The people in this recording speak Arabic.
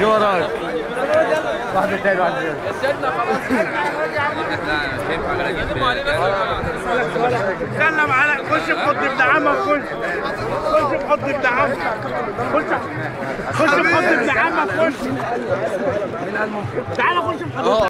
جو وراك واحد اثنين واحدة تاني سلم على خش في ابن عمك خش خش في ابن عمك خش خش في ابن عمك خش تعالى خش في